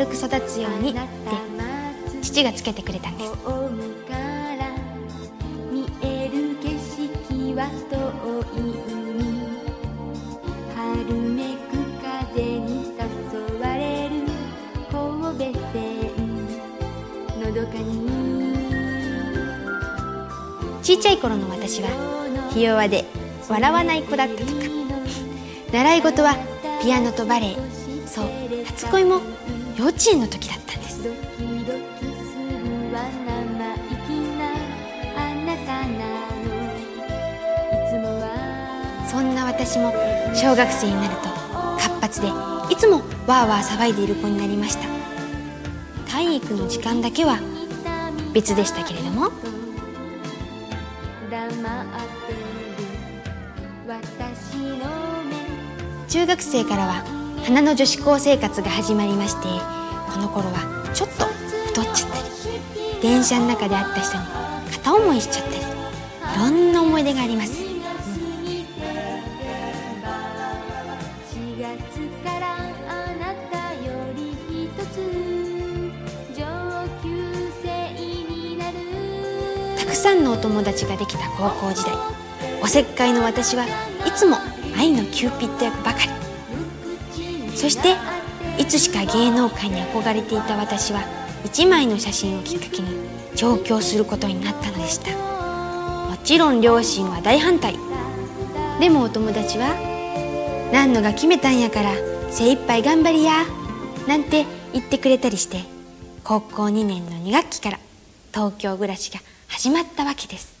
のように明るく育つようにって。父がつけてくれたんです。見える景色は遠い海春めく風に誘われる。神戸線。のどかに。ちいちゃい頃の私はひ弱で笑わない子だったとか。習い事はピアノとバレエ。そう初恋も幼稚園の時だったんです。ドキドキするは生意気なあなたなの。いつもは。そんな私も小学生になると活発でいつもわーわー騒いでいる子になりました。体育の時間だけは別でしたけれども。中学生からは花の女子高生活が始まりましてこの頃はちょっと太っちゃったり電車の中で会った人に片思いしちゃったりいろんな思い出があります。4月からあなたより一つ上級生になるたくさんのお友達ができた高校時代。おせっかいの私はいつも愛のキューピッド役ばかり。そしていつしか芸能界に憧れていた私は一枚の写真をきっかけに上京することになったのでした。もちろん両親は大反対。でもお友達は「ナンノが決めたんやから精一杯頑張りや」なんて言ってくれたりして高校2年の2学期から東京暮らしが始まったわけです。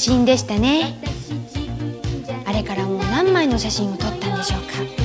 真でしたね。あれからもう何枚の写真を撮ったんでしょうか。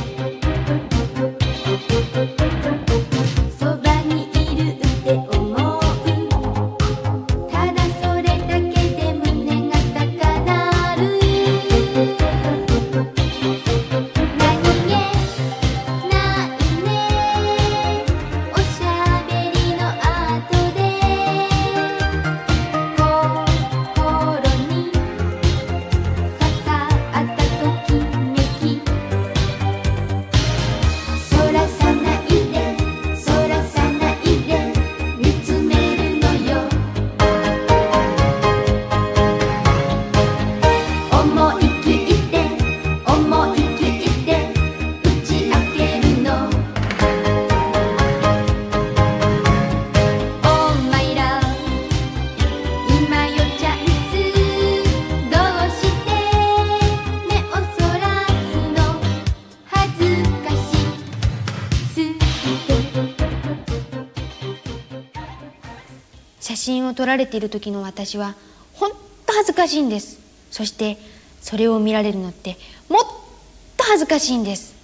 真を撮られている時の私は本当恥ずかしいんです。そしてそれを見られるのってもっと恥ずかしいんです。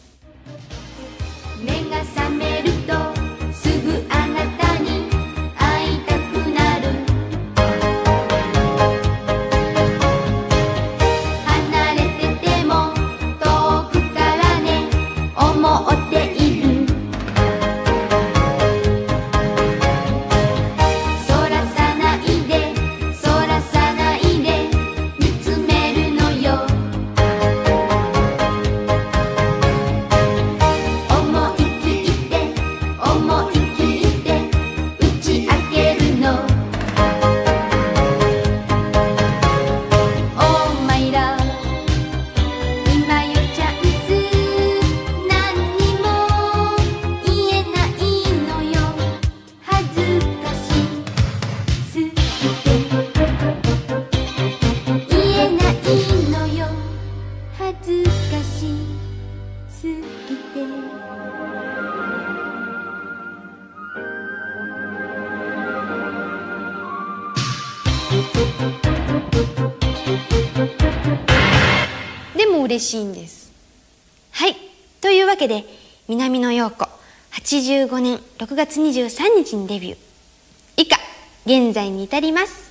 85年6月23日にデビュー。以下現在に至ります。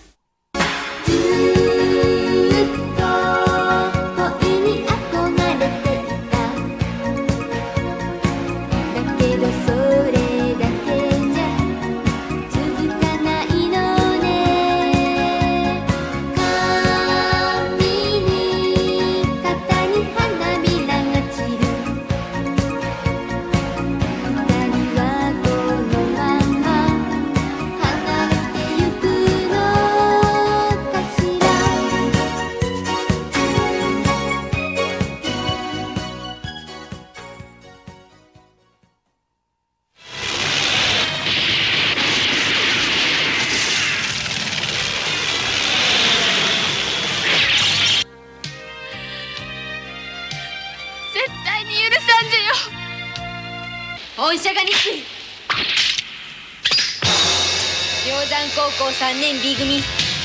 鷹山高校3年 B 組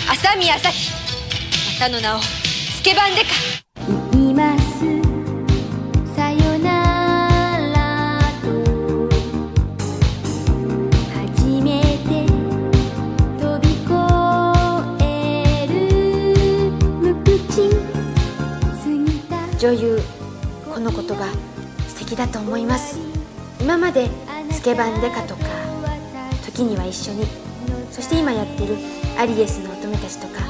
浅見朝日またの名をスケバンデカ言います。さよならと。初めて飛び越える無口。過ぎた。女優この言葉素敵だと思います。今までスケバンデカとか時には一緒にそして今やってるアリエスの乙女たちとか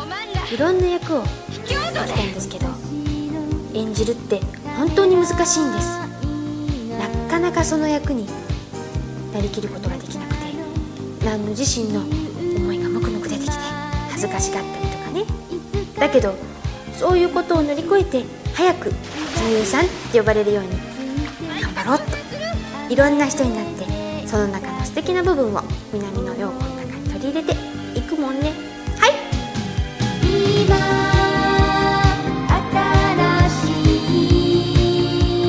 いろんな役をやってきたんですけど演じるって本当に難しいんです。なかなかその役になりきることができなくて何の自身の思いがムクムク出てきて恥ずかしがったりとかね。だけどそういうことを乗り越えて早く女優さんって呼ばれるように頑張ろうといろんな人になってその中の素敵な部分を南の陽子の中に取り入れていくもんね。はい。今新し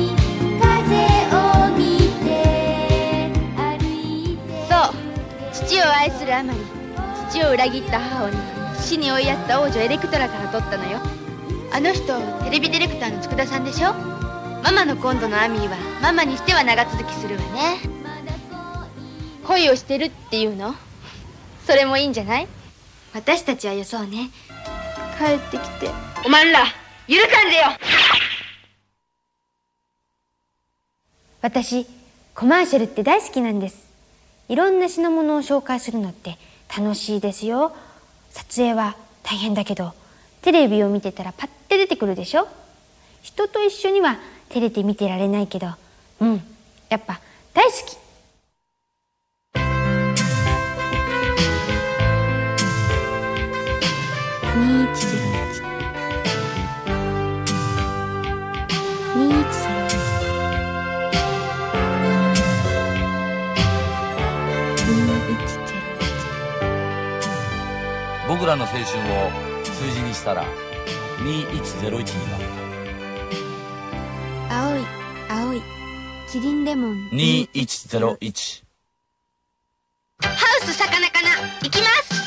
い風を見て歩いてそう。父を愛するあまり父を裏切った母を死に追いやった王女エレクトラから取ったのよ。あの人テレビディレクターの佃さんでしょ。ママの今度のアミーはママにしては長続きするわね。恋をしてるっていうの？それもいいんじゃない？私たちはよそうね。帰ってきて。おまんら許さんぜよ。私コマーシャルって大好きなんです。いろんな品物を紹介するのって楽しいですよ。撮影は大変だけどテレビを見てたらパッて出てくるでしょ？人と一緒には照れて見てられないけどうんやっぱ大好き僕らの青春を数字にしたら2101になる。青い青い。キリンレモン。2101ハウス魚かな？行きます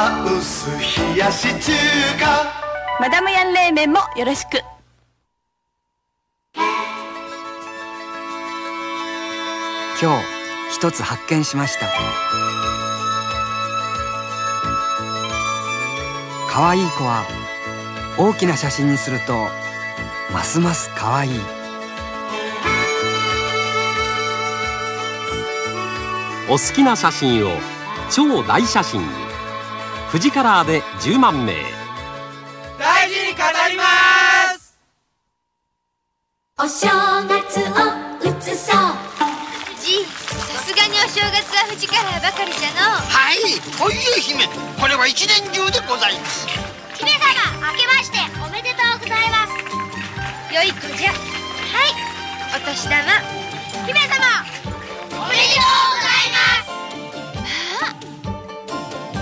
ハウス冷やし中華。マダムヤン冷麺もよろしく。今日一つ発見しました。可愛い子は大きな写真にするとますます可愛い。お好きな写真を超大写真に富士カラーで10万名。大事に飾ります。お正月を移そう。じいさすがにお正月は富士カラーばかりじゃのはい、お家姫、これは一年中でございます。姫様明けましておめでとうございます。よい子じゃ。はい。お年玉。姫様おめでとうございます。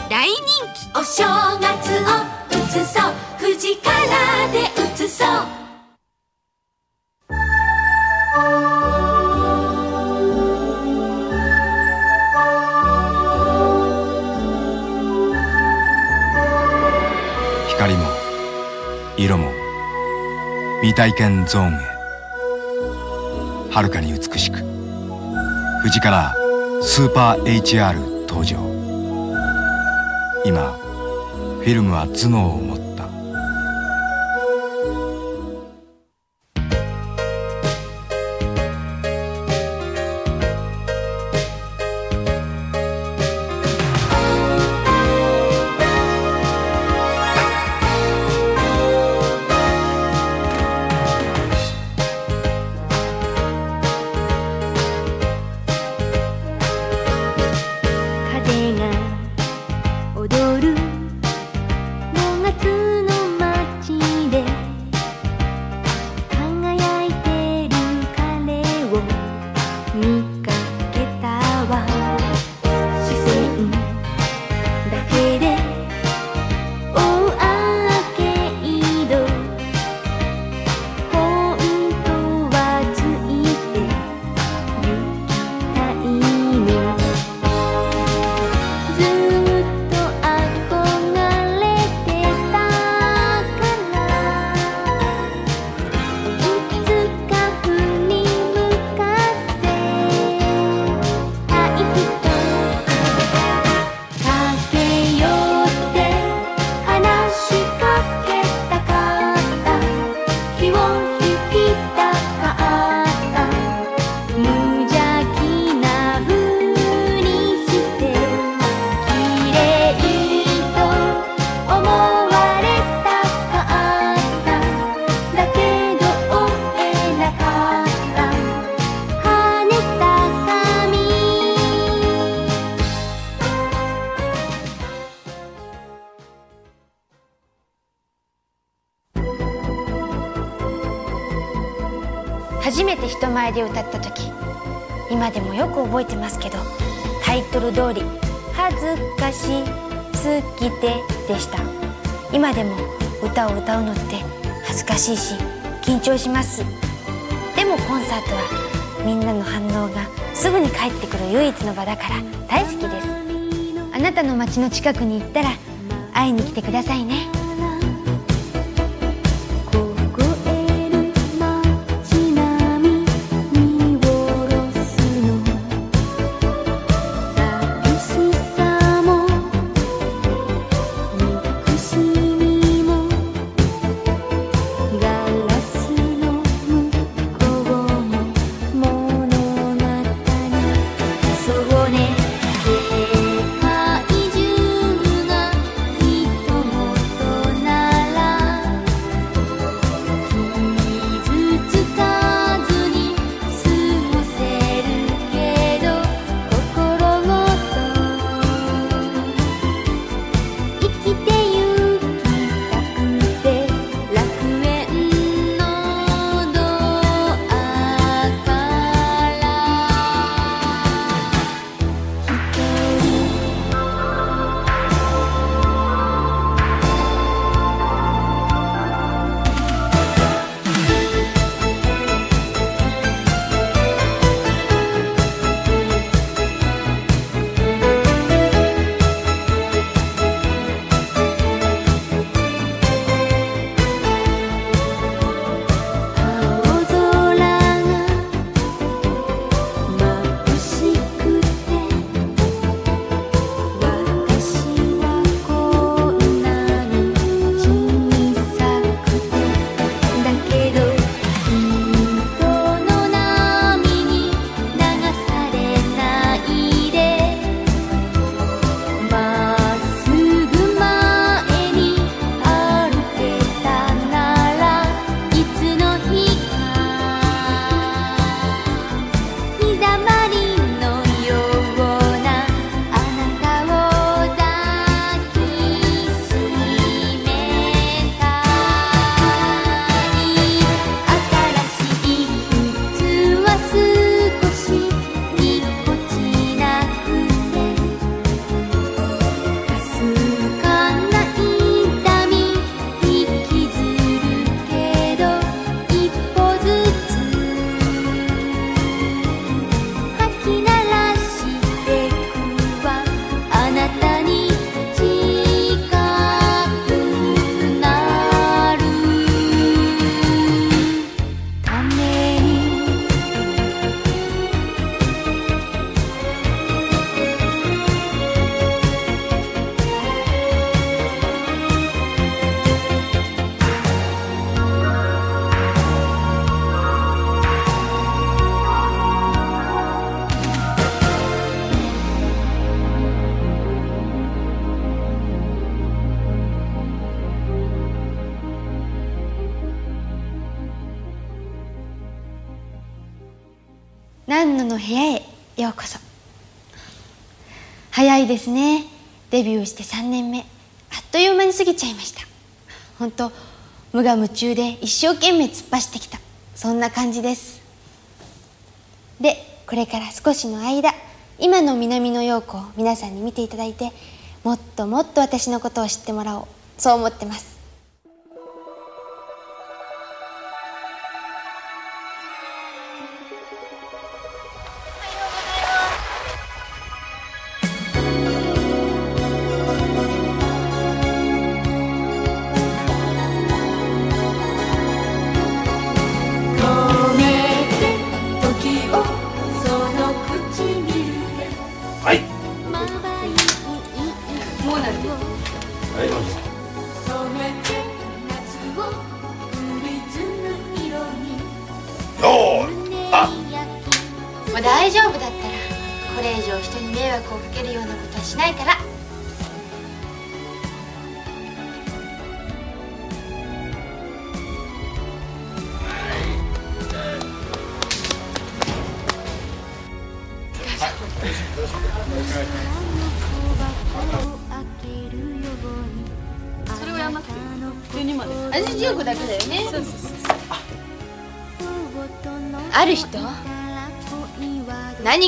大人気お正月を移そう。富士カラーで移そう。光も色も。未体験ゾーンへ。遥かに美しく。富士からスーパー HR 登場。今ィルムは頭脳を持つ。前で歌った時今でもよく覚えてますけどタイトル通り「恥ずかしすぎて」でした。今でも歌を歌うのって恥ずかしいし緊張します。でもコンサートはみんなの反応がすぐに返ってくる唯一の場だから大好きです。あなたの街の近くに行ったら会いに来てくださいね。南野の部屋へようこそ。早いですね。デビューして3年目。あっという間に過ぎちゃいました。本当無我夢中で一生懸命突っ走ってきた。そんな感じです。でこれから少しの間今の南野陽子を皆さんに見ていただいてもっともっと私のことを知ってもらおう。そう思ってます。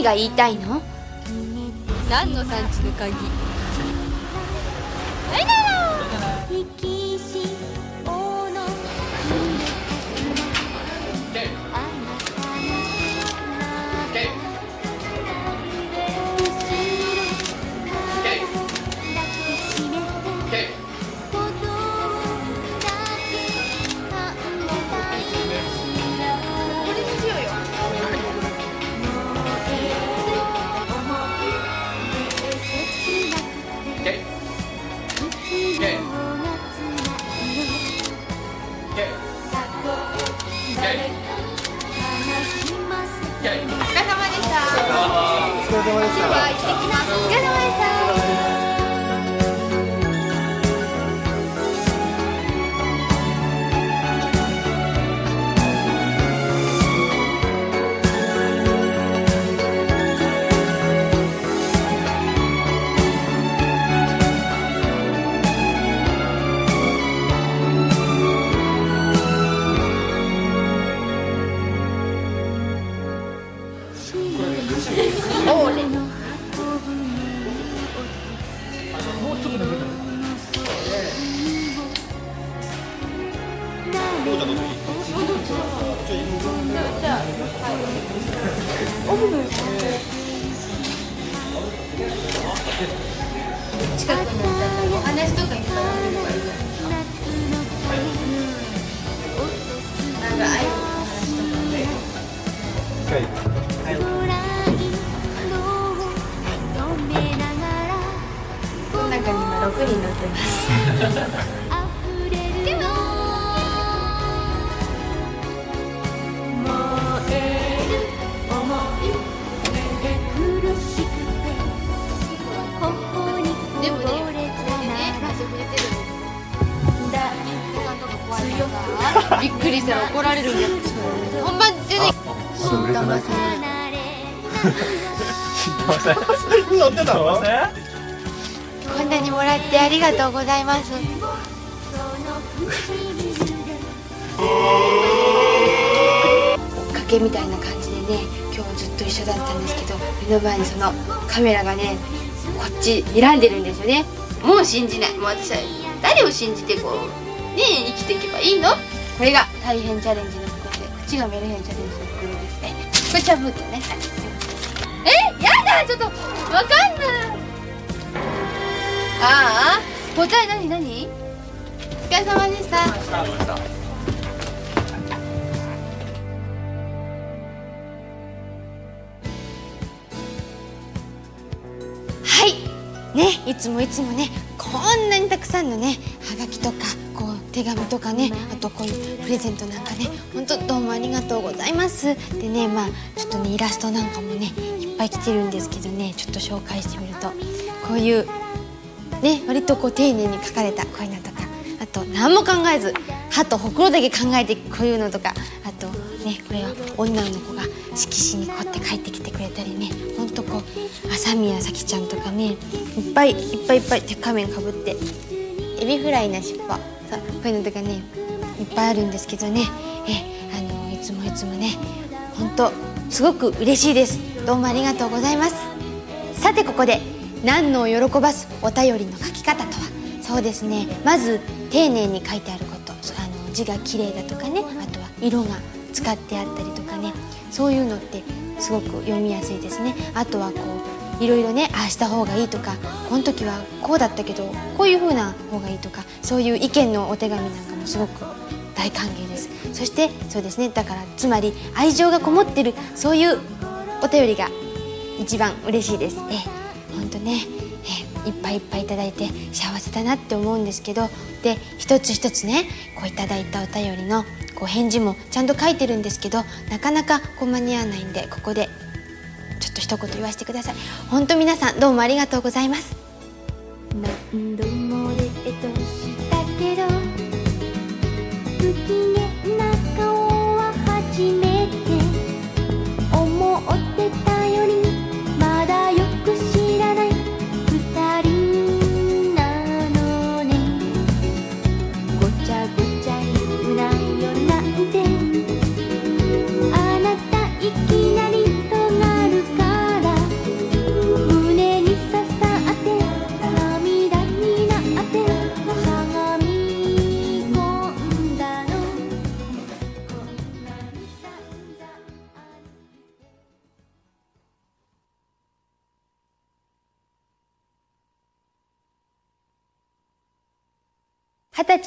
が言いたいの？何の産地の鍵？生きしおの様でしたびっくりしたら怒られるんだ本番中に離れ 乗ってたの？こんなにもらってありがとうございます。その唇で追っかけみたいな感じでね今日ずっと一緒だったんですけど目の前にそのカメラがねこっち睨んでるんですよね。もう信じない。もう私は誰を信じてこうね生きていけばいいの？これが大変チャレンジの袋で口がメルヘンチャレンジの袋ですね。これチャブートねああ答え何何？お疲れ様でした。はい。ねいつもいつもねこんなにたくさんのねはがきとかこう手紙とかねあとこういうプレゼントなんかね本当どうもありがとうございます。でねまあちょっとねイラストなんかもねいっぱい来てるんですけどねちょっと紹介してみるとこういうね割とこう丁寧に書かれたこういうのとかあと何も考えず歯とほくろだけ考えてこういうのとかあとねこれは女の子が色紙にこうやって帰ってきてくれたりねほんとこう朝宮咲ちゃんとかねいっぱいいっぱいいっぱい手仮面かぶってエビフライな尻尾そうこういうのとかねいっぱいあるんですけどねえあのいつもいつもね本当すごく嬉しいです。どうもありがとうございます。さてここで何のを喜ばすお便りの書き方とは？そうですね。まず丁寧に書いてあること。あの字が綺麗だとかね。あとは色が使ってあったりとかね。そういうのってすごく読みやすいですね。あとはこういろいろねああした方がいいとかこの時はこうだったけどこういう風な方がいいとかそういう意見のお手紙なんかもすごく大歓迎です。そしてそうですね。だからつまり愛情がこもってるそういうお便りが一番嬉しいです。ええ。とねえいっぱいいっぱいいただいて幸せだなって思うんですけどで一つ一つねこういただいたお便りのこう返事もちゃんと書いてるんですけどなかなかこう間に合わないんでここでちょっと一言言わせてください。本当皆さんどうもありがとうございます。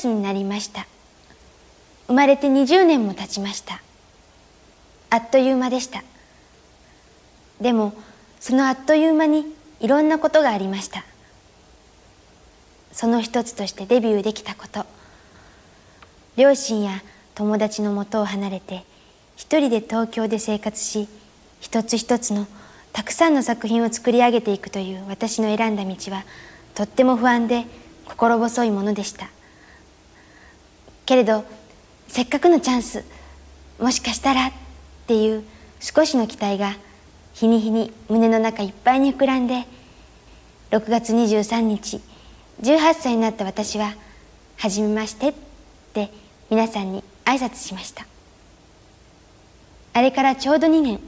歳になりました。生まれて20年も経ちました。あっという間でした。でもそのあっという間にいろんなことがありました。その一つとしてデビューできたこと。両親や友達の元を離れて一人で東京で生活し一つ一つのたくさんの作品を作り上げていくという私の選んだ道はとっても不安で心細いものでした。けれどせっかくのチャンスもしかしたらっていう少しの期待が日に日に胸の中いっぱいに膨らんで6月23日18歳になった私は「はじめまして」って皆さんに挨拶しました。あれからちょうど2年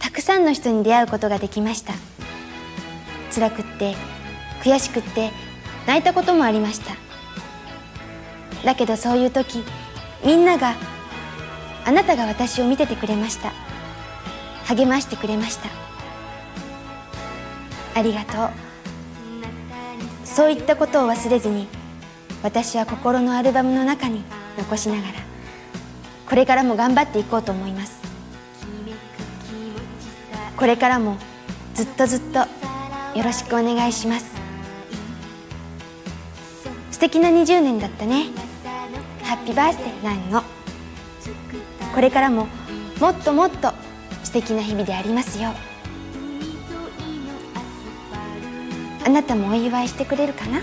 たくさんの人に出会うことができました。辛くって悔しくって泣いたこともありました。だけどそういう時みんながあなたが私を見ててくれました。励ましてくれました。ありがとう。そういったことを忘れずに私は心のアルバムの中に残しながらこれからも頑張っていこうと思います。これからもずっとずっとよろしくお願いします。素敵な20年だったね。ハッピーバースデーなんの。これからももっともっと素敵な日々でありますよう。あなたもお祝いしてくれるかな？